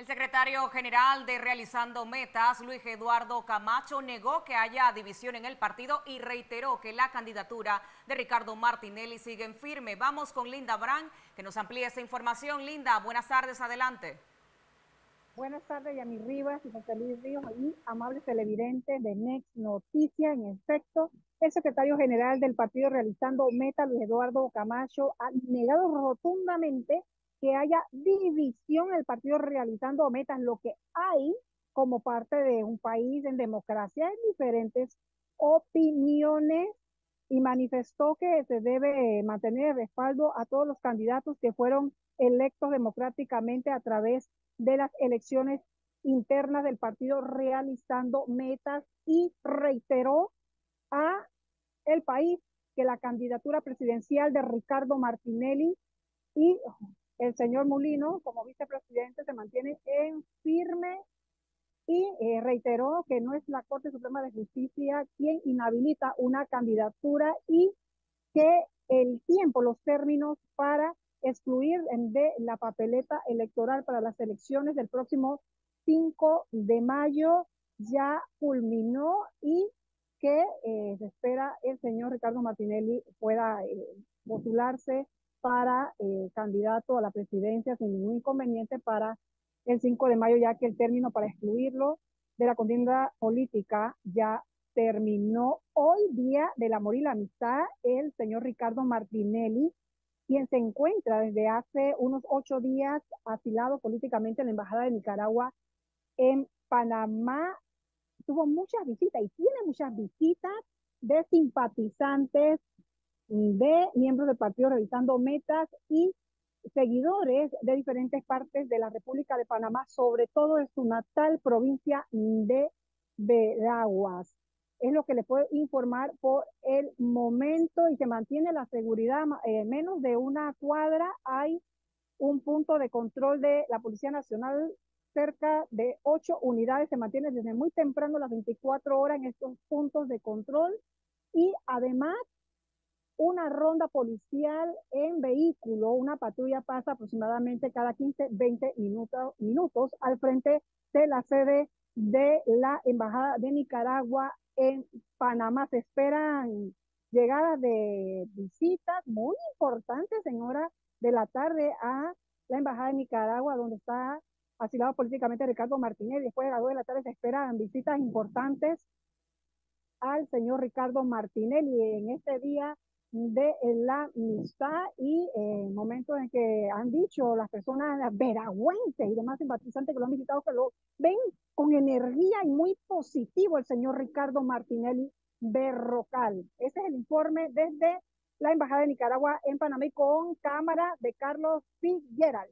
El secretario general de Realizando Metas, Luis Eduardo Camacho, negó que haya división en el partido y reiteró que la candidatura de Ricardo Martinelli sigue en firme. Vamos con Linda Brand, que nos amplía esta información. Linda, buenas tardes, adelante. Buenas tardes, Yami Rivas y José Luis Ríos y amables televidentes de Next Noticia. En efecto, el secretario general del partido Realizando Metas, Luis Eduardo Camacho, ha negado rotundamente que haya división en el partido realizando metas, lo que hay como parte de un país en democracia en diferentes opiniones y manifestó que se debe mantener respaldo a todos los candidatos que fueron electos democráticamente a través de las elecciones internas del partido realizando metas y reiteró a el país que la candidatura presidencial de Ricardo Martinelli y el señor Mulino, como vicepresidente, se mantiene en firme y eh, reiteró que no es la Corte Suprema de Justicia quien inhabilita una candidatura y que el tiempo, los términos para excluir de la papeleta electoral para las elecciones del próximo 5 de mayo ya culminó y que eh, se espera el señor Ricardo Martinelli pueda eh, postularse para eh, candidato a la presidencia sin ningún inconveniente para el 5 de mayo, ya que el término para excluirlo de la contienda política ya terminó. Hoy, día del amor y la amistad, el señor Ricardo Martinelli, quien se encuentra desde hace unos ocho días asilado políticamente en la Embajada de Nicaragua en Panamá, tuvo muchas visitas y tiene muchas visitas de simpatizantes de miembros del partido revisando metas y seguidores de diferentes partes de la República de Panamá, sobre todo en su natal provincia de Veraguas. Es lo que le puedo informar por el momento y se mantiene la seguridad. En menos de una cuadra hay un punto de control de la Policía Nacional. Cerca de ocho unidades se mantienen desde muy temprano, las 24 horas, en estos puntos de control. Y además una ronda policial en vehículo, una patrulla pasa aproximadamente cada 15, 20 minutos, minutos al frente de la sede de la Embajada de Nicaragua en Panamá. Se esperan llegadas de visitas muy importantes en hora de la tarde a la Embajada de Nicaragua, donde está asilado políticamente Ricardo Martínez. Después de las 2 de la tarde se esperan visitas importantes al señor Ricardo Martinelli. En este día de la amistad y eh, momentos en que han dicho las personas veragüenses y demás simpatizantes que lo han visitado que lo ven con energía y muy positivo el señor Ricardo Martinelli Berrocal. Ese es el informe desde la Embajada de Nicaragua en Panamá con cámara de Carlos Figueral.